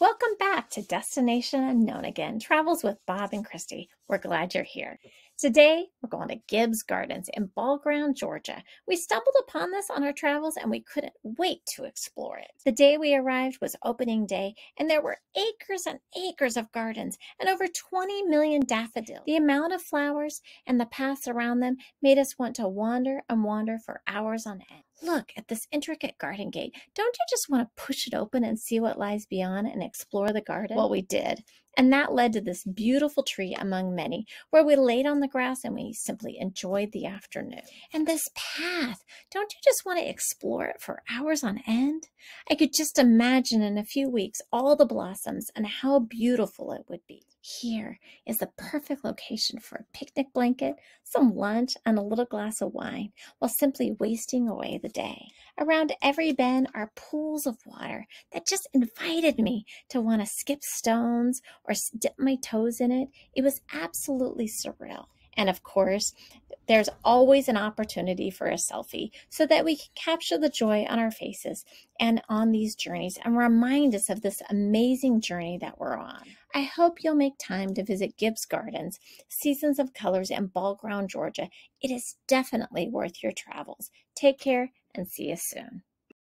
Welcome back to Destination Unknown again, Travels with Bob and Christy. We're glad you're here. Today, we're going to Gibbs Gardens in Ball Ground, Georgia. We stumbled upon this on our travels and we couldn't wait to explore it. The day we arrived was opening day, and there were acres and acres of gardens and over 20 million daffodils. The amount of flowers and the paths around them made us want to wander and wander for hours on end. Look at this intricate garden gate. Don't you just want to push it open and see what lies beyond and explore the garden? Well, we did. And that led to this beautiful tree among many, where we laid on the grass and we simply enjoyed the afternoon. And this path, don't you just want to explore it for hours on end? I could just imagine in a few weeks all the blossoms and how beautiful it would be. Here is the perfect location for a picnic blanket, some lunch, and a little glass of wine while simply wasting away the day. Around every bend are pools of water that just invited me to want to skip stones or dip my toes in it. It was absolutely surreal. And of course, there's always an opportunity for a selfie so that we can capture the joy on our faces and on these journeys and remind us of this amazing journey that we're on. I hope you'll make time to visit Gibbs Gardens, Seasons of Colors in Ball Ground, Georgia. It is definitely worth your travels. Take care and see you soon.